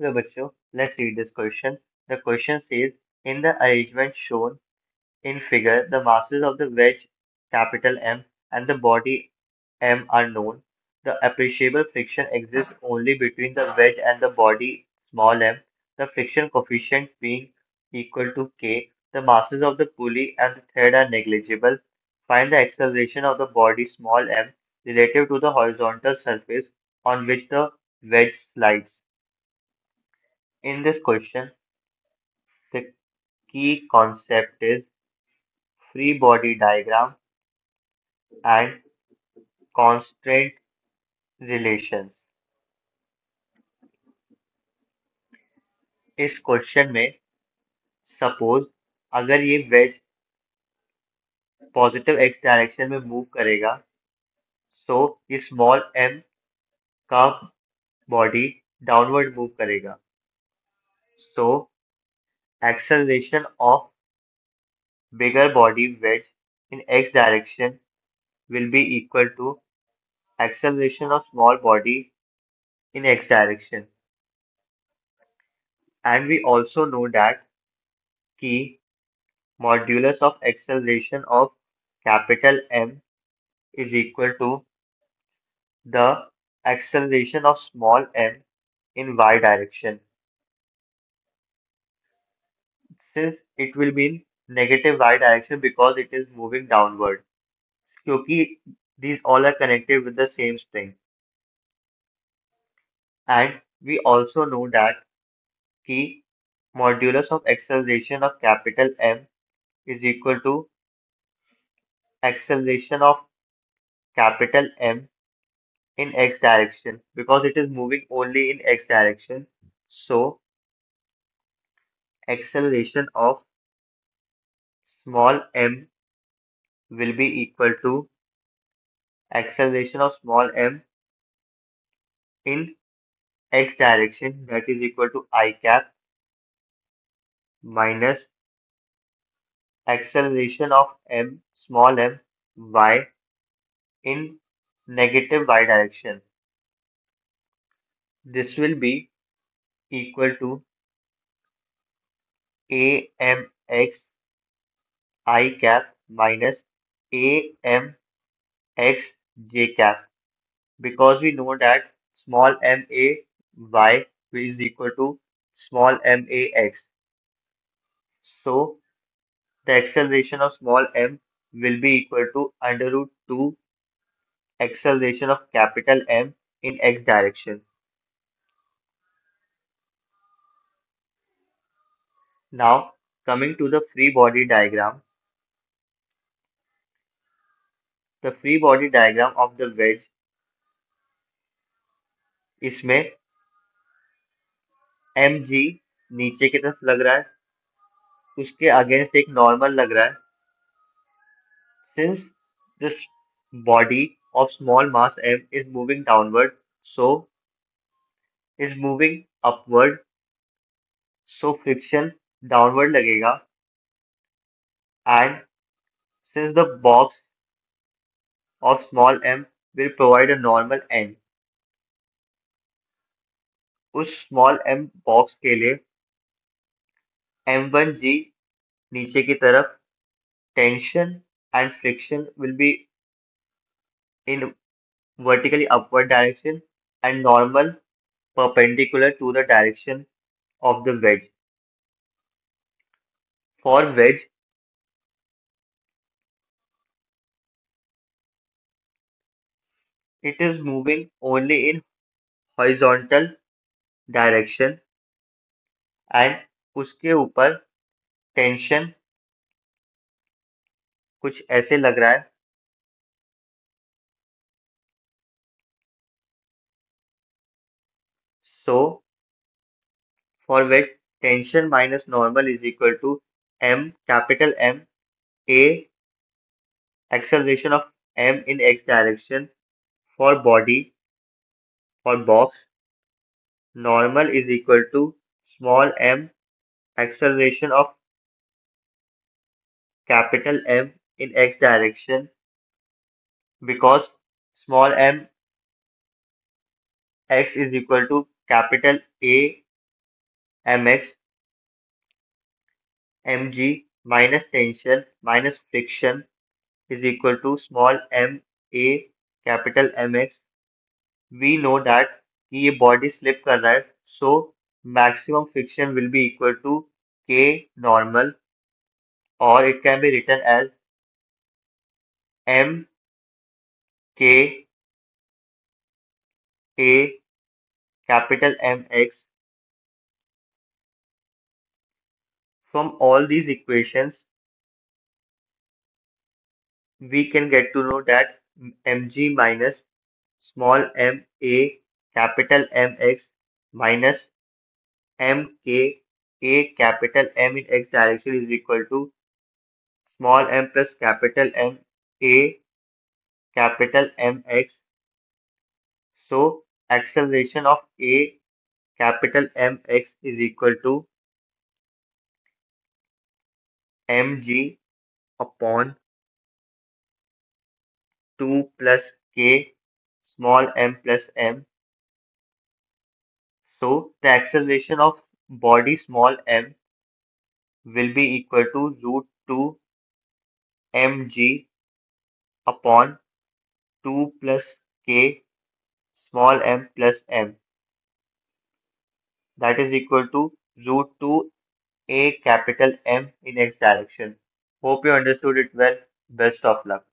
So, bachcho, let's read this question. The question says, in the arrangement shown in figure, the masses of the wedge capital M and the body M are known. The appreciable friction exists only between the wedge and the body small m, the friction coefficient being equal to k. The masses of the pulley and the thread are negligible. Find the acceleration of the body small m relative to the horizontal surface on which the wedge slides. In this question, the key concept is free body diagram and constraint relations. इस question में suppose अगर ये wedge positive x direction में move करेगा so ये small M का body downward move करेगा so acceleration of bigger body wedge in x direction will be equal to acceleration of small body in x direction and we also know that key modulus of acceleration of capital M is equal to the acceleration of small m in y direction. Since it will be in negative y direction because it is moving downward Because these all are connected with the same string. And we also know that the modulus of acceleration of capital M is equal to acceleration of capital M in x direction because it is moving only in x direction. So acceleration of small m will be equal to acceleration of small m in x direction that is equal to i cap minus acceleration of m small m y in negative y direction. This will be equal to amx i cap minus amx j cap because we know that small m a y is equal to small m a x. So the acceleration of small m will be equal to under root 2 acceleration of capital M in x direction. now, coming to the free body diagram. The free body diagram of the wedge इसमें M G नीचे की तरफ़ लग रहा है। उसके against एक normal लग रहा है। Since this body of small mass M is moving downward so is moving upward so friction downward लगेगा। And since the box of small M will provide a normal and उस small M box के लिए M one G नीचे की तरफ़ tension and friction will be in vertically upward direction and normal perpendicular to the direction of the wedge For wedge, it is moving only in horizontal direction and उसके ऊपर tension कुछ ऐसे लग रहा है So for which tension minus normal is equal to m capital M a acceleration of m in x direction for body for box. Normal is equal to small m acceleration of capital M in x direction. Because small m x is equal to capital A mx mg minus tension minus friction is equal to small m a capital mx we know that कि ये body slip कर रहा है so maximum friction will be equal to के normal or it can be written as m k a capital mx from all these equations we can get to know that mg minus small m a capital mx minus m k a capital M in x direction is equal to small m plus capital M a capital mx. So acceleration of a capital mx is equal to mg upon 2 plus k small m plus m. So the acceleration of body small m will be equal to root 2 mg upon 2 plus k small m plus m that is equal to root 2 a capital M in x direction. Hope you understood it well. Best of luck.